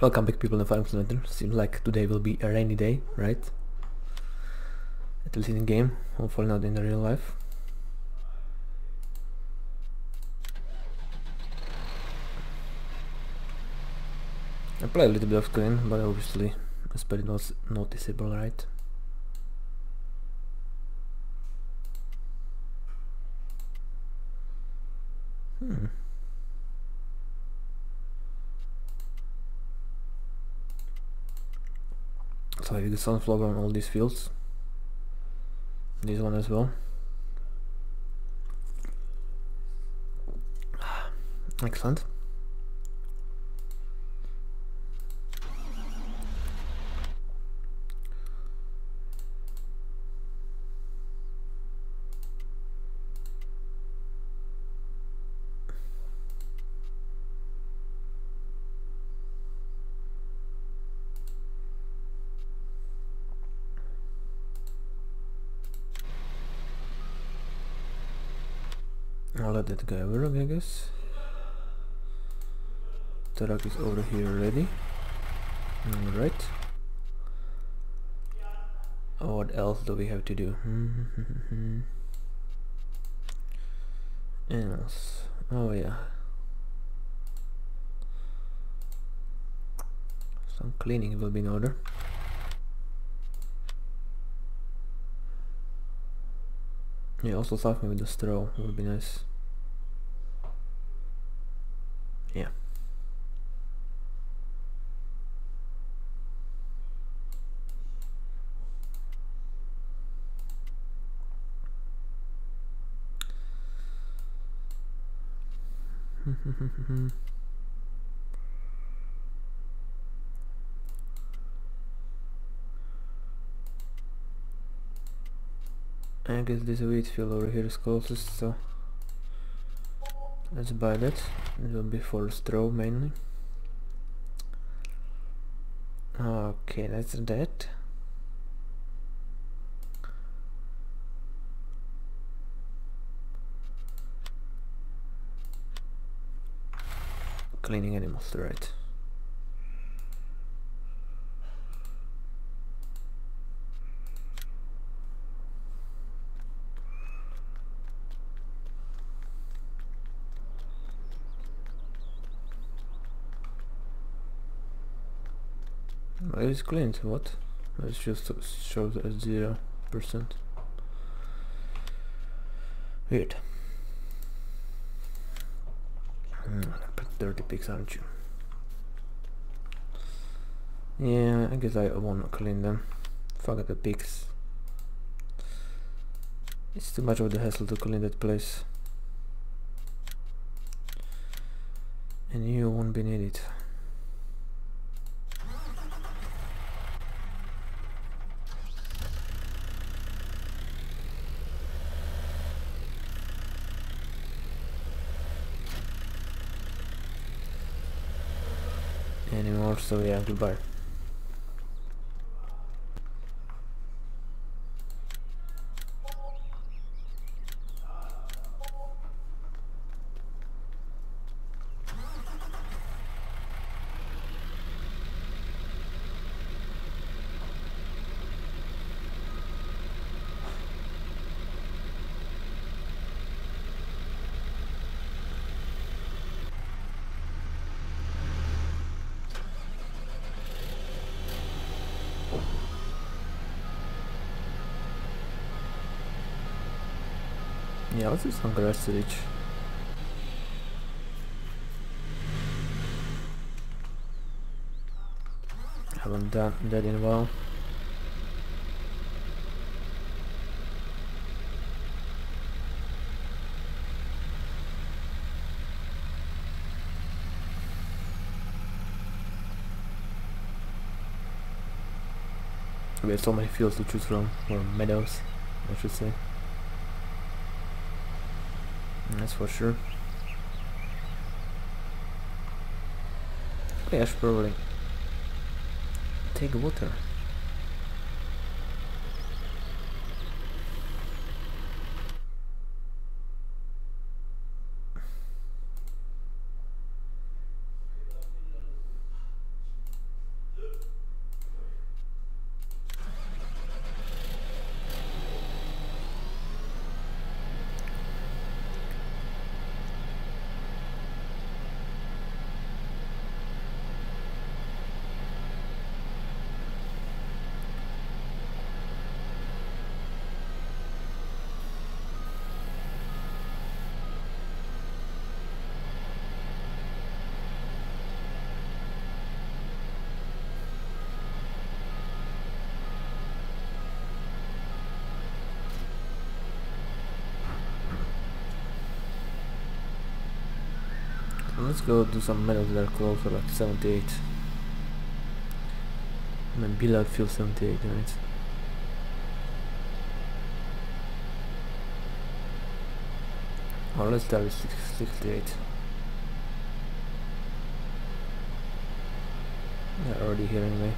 Welcome back people in the Farm Simulator. Seems like today will be a rainy day, right? At least in the game, hopefully not in the real life. I play a little bit of screen, but obviously it's pretty not noticeable, right? Hmm. Have the sunflower on all these fields. This one as well. Excellent. I'll let that guy work, I guess. Tarak is over here already. Alright. What else do we have to do? else. Oh yeah. Some cleaning will be in order. Yeah, also something with the straw would be nice. Yeah. I guess this wheat field over here is closest, so let's buy that. It will be for straw mainly. Okay, that's that. Cleaning animals, right. It's cleaned, what? It just as zero percent. Weird. Mm, dirty pigs, aren't you? Yeah, I guess I won't clean them. Fuck the pigs. It's too much of the hassle to clean that place. And you won't be needed. So yeah goodbye Yeah, let's do some grass. Haven't done that in a while. We have so many fields to choose from, or meadows, I should say. That's for sure. I should probably take water. Let's go do some medals that are closer, like 78. I mean, feels 78, right? Or let's start with 68. They're already here anyway.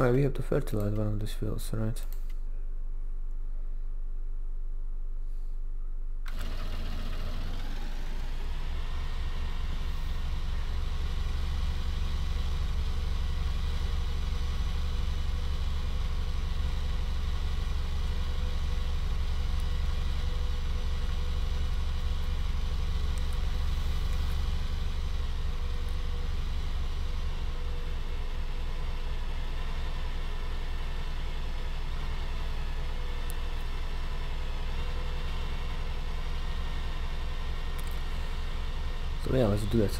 Oh, we have to fertilize one of these fields, right? So yeah, let's do that.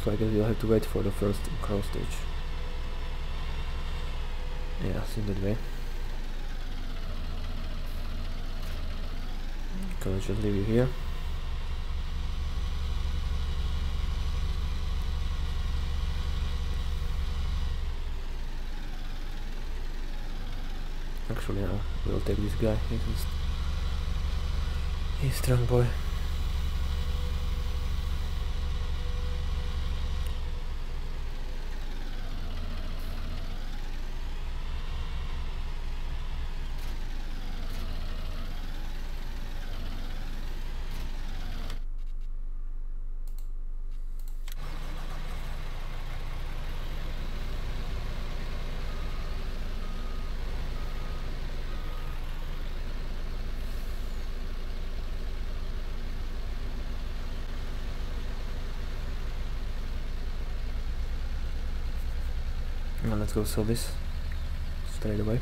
Also, I guess you'll have to wait for the first cross stage. Yeah, in that way. Okay, let's just leave you here. Actually, now we'll take this guy. He's, he's strong boy. Let's go sell this straight away.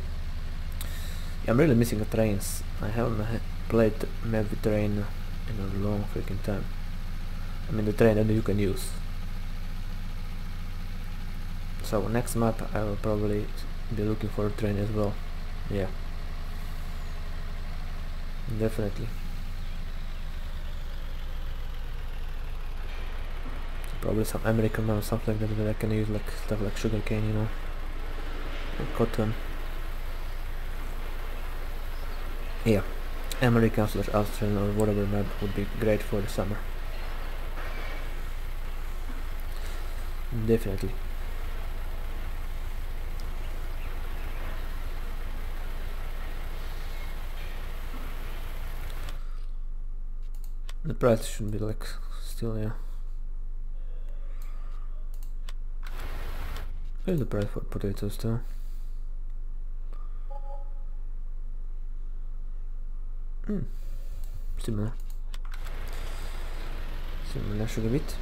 Yeah, I'm really missing the trains. I haven't played map train in a long freaking time. I mean the train that you can use. So next map I will probably be looking for a train as well. Yeah. Definitely. probably some American or something like that that I can use like stuff like sugarcane, you know, cotton. Yeah, American slash Australian or whatever map would be great for the summer. Definitely. The price should be like still yeah Here's the price for potatoes too. Hmm. Similar. Similar sugar beet.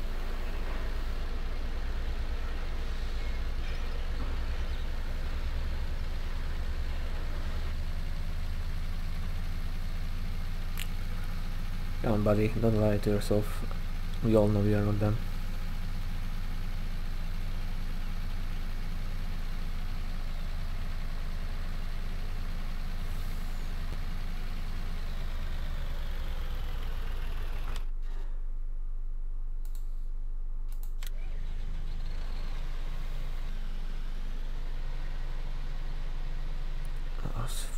Come on buddy, don't lie to yourself. We all know we are not done.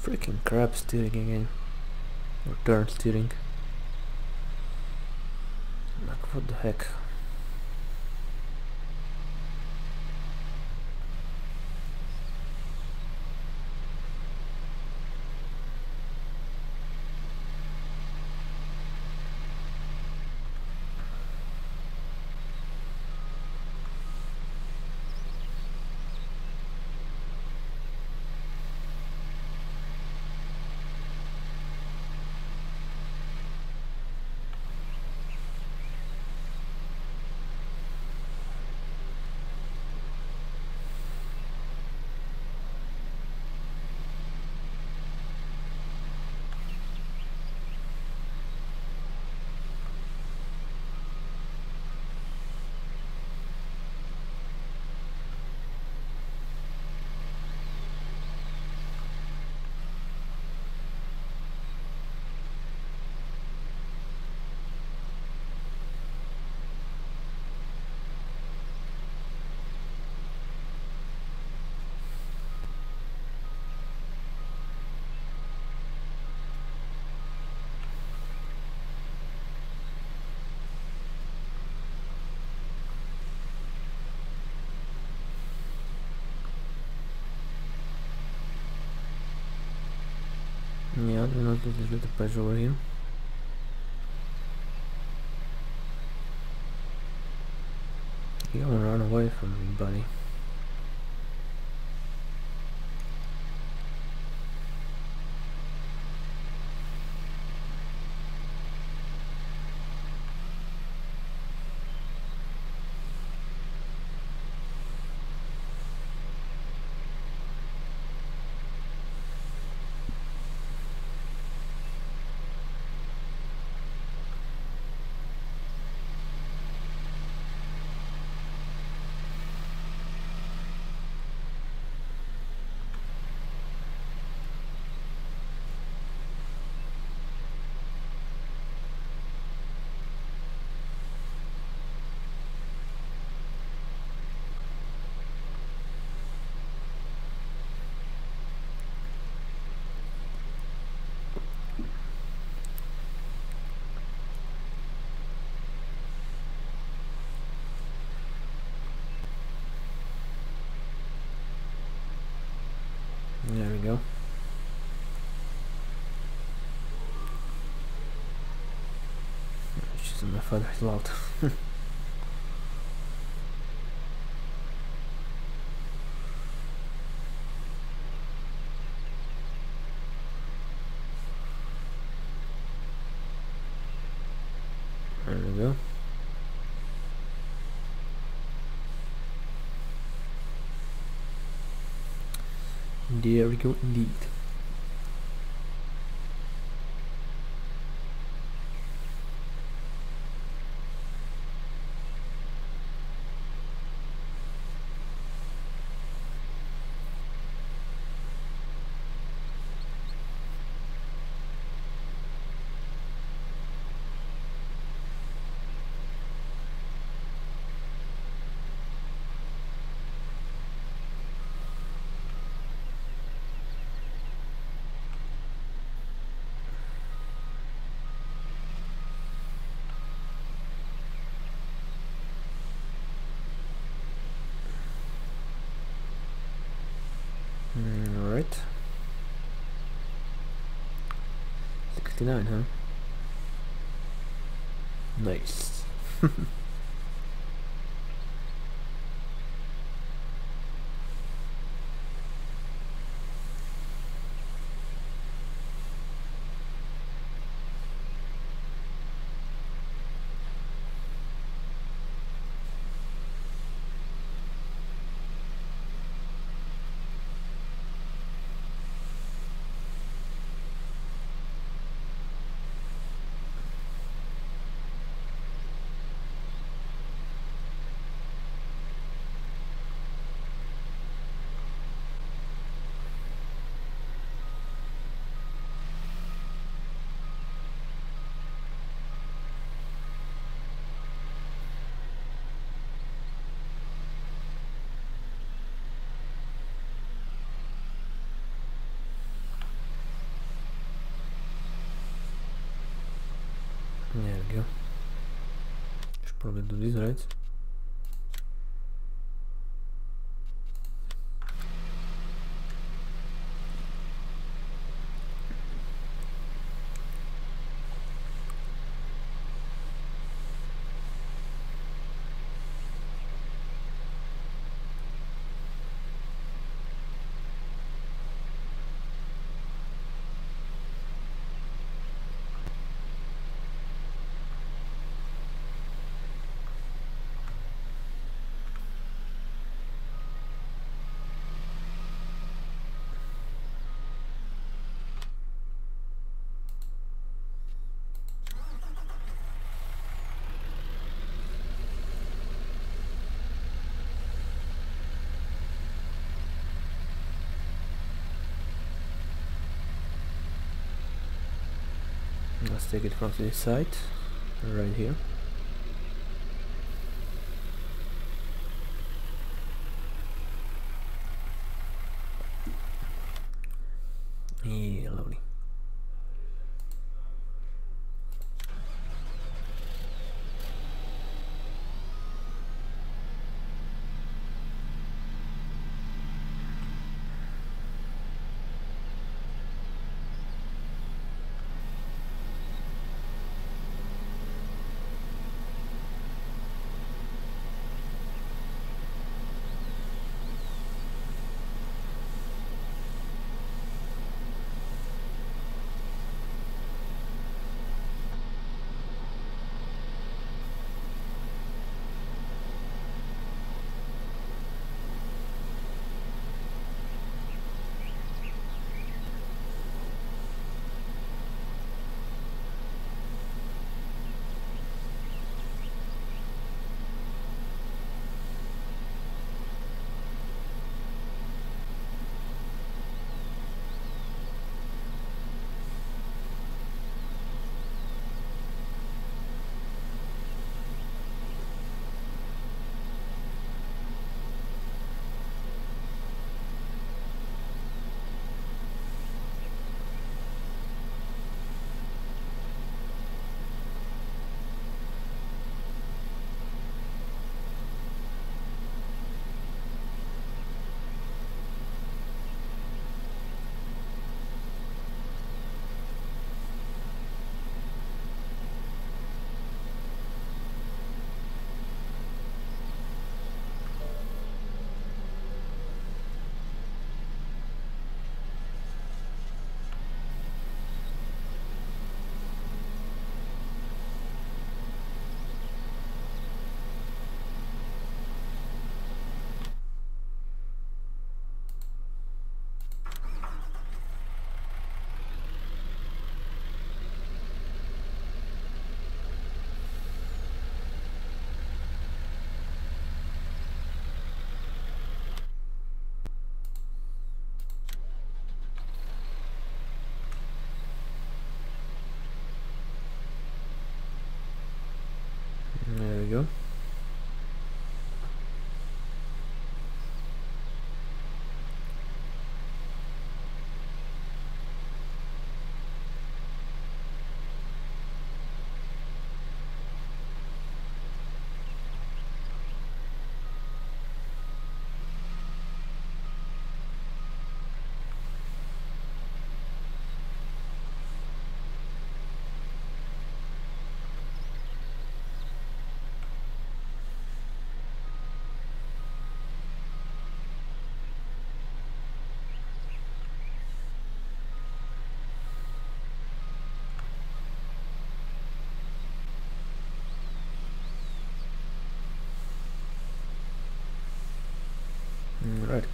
Freaking crab steering again. Or turn steering. Like what the heck? Lose a little pressure over here. You don't run away from me, buddy. There we go. My father's loud. there we go. There we go indeed. Mm, Alright. 69, huh? Nice. There we go. Should probably do this, right? Let's take it from this side right here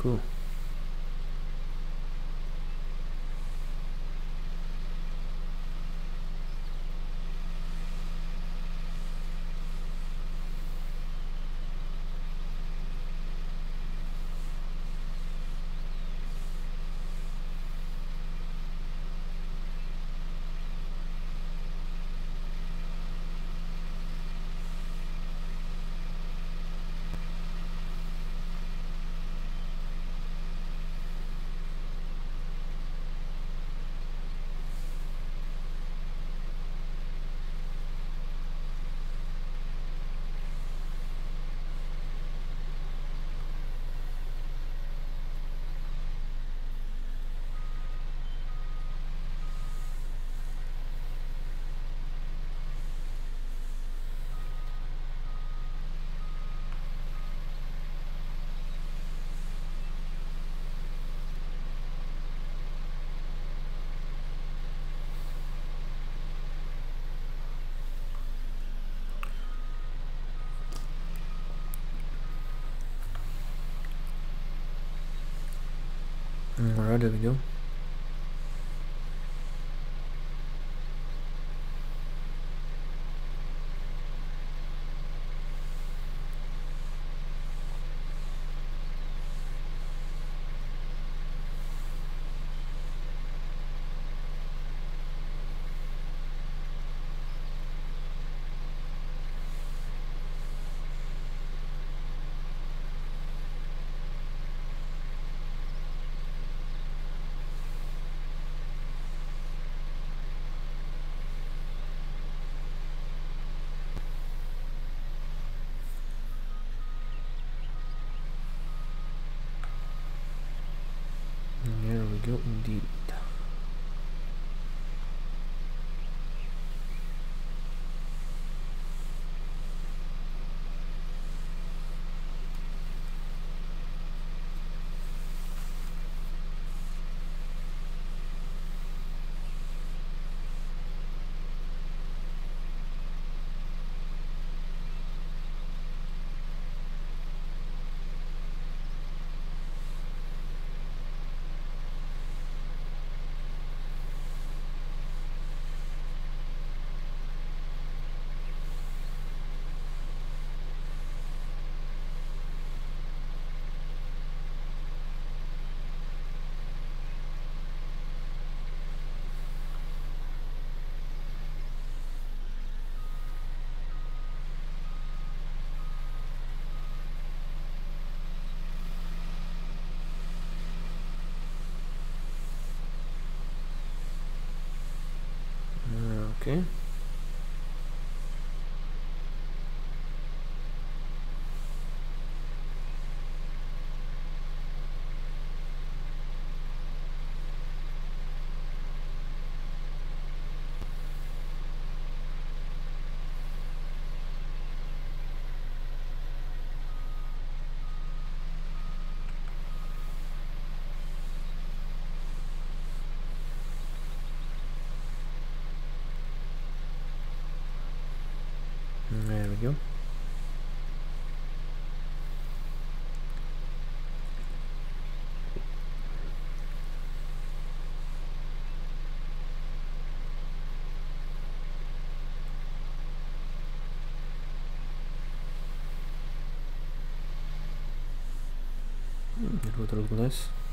Right, There we go. Okay. There we go. Mm, It would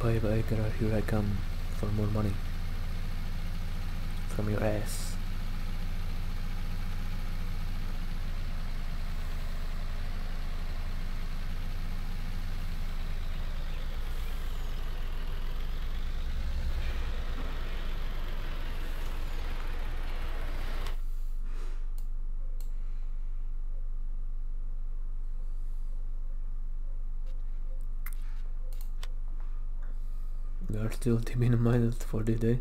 Bye bye girl, here I come for more money from your ass. We are still diminished for this day.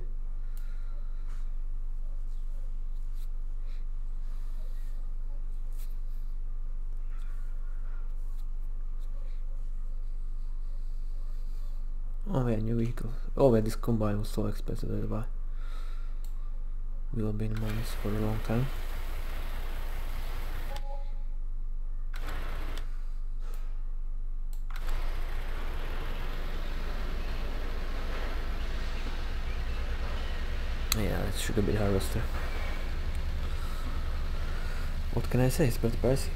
Oh yeah, new vehicle. Oh yeah, this combine was so expensive to buy. We'll be in minus for a long time. Yeah, it's sugar beet harvester. What can I say? It's pretty pricey.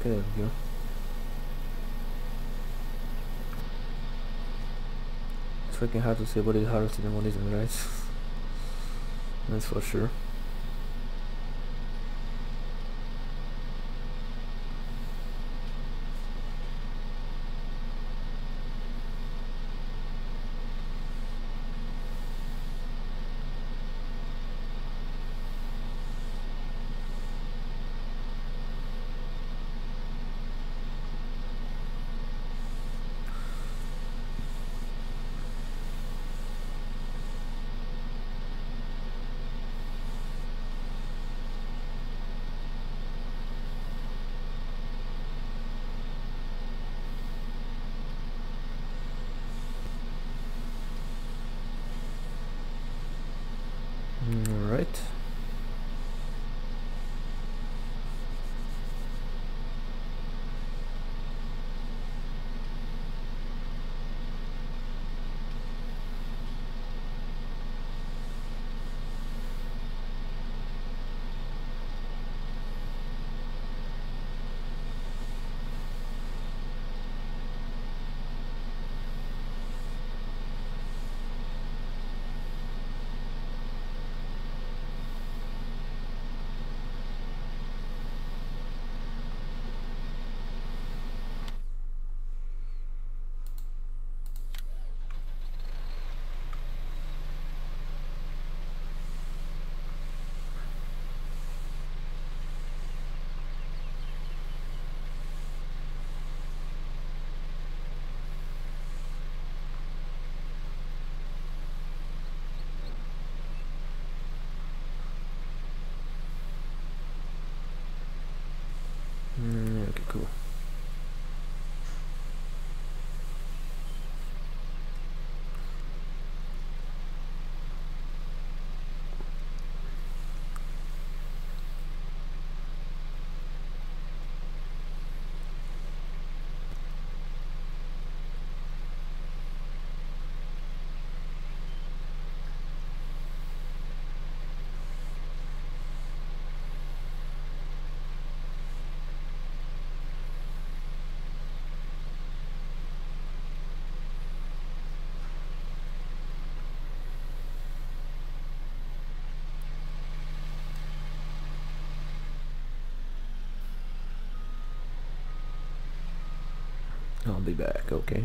Okay, there we go. It's fucking hard to see what is harvested and what isn't, right? That's for sure. I'll be back, okay?